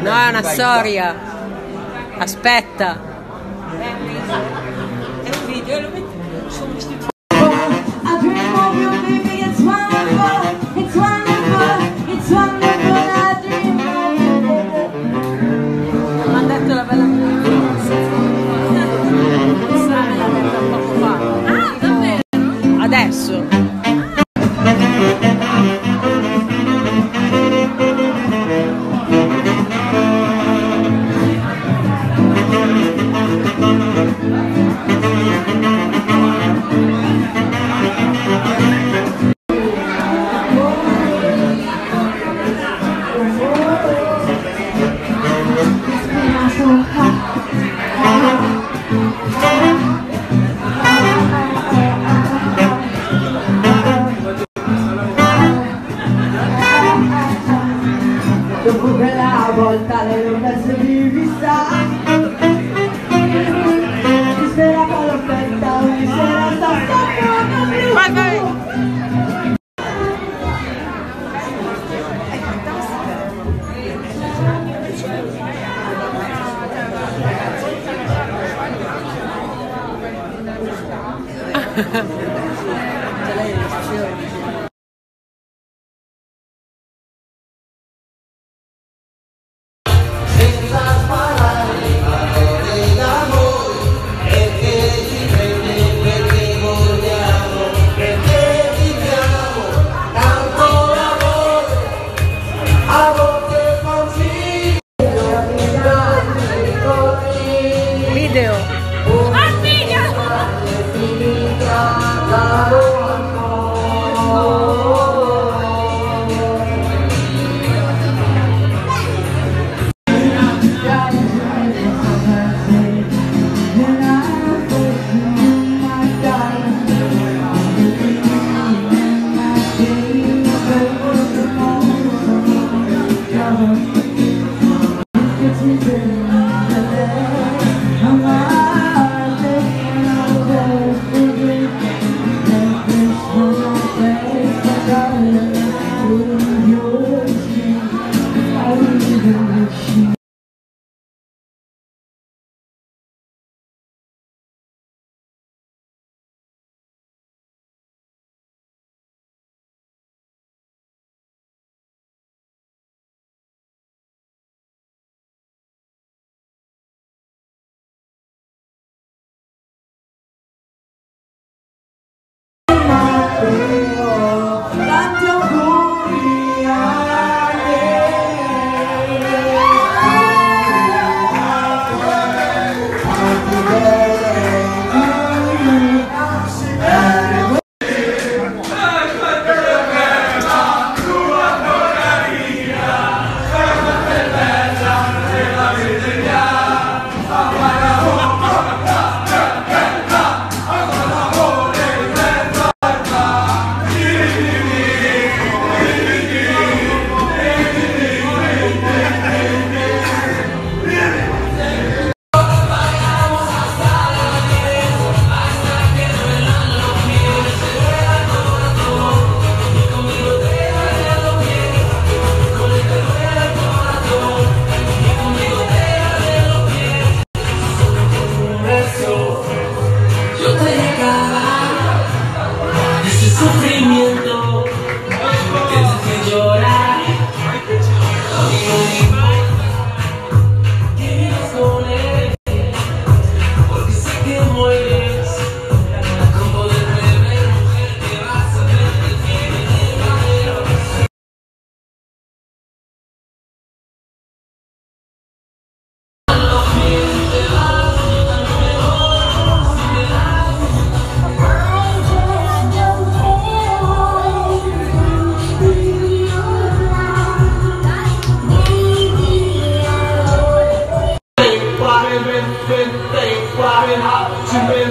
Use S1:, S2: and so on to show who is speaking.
S1: No, è una storia. Aspetta.
S2: È un video, lo metti
S3: Dopo quella volta le ho perso di vista Mi speravo l'offerta, ogni sera sta staccando blu
S1: Vai, vai. Video. Mm-hmm. Bye.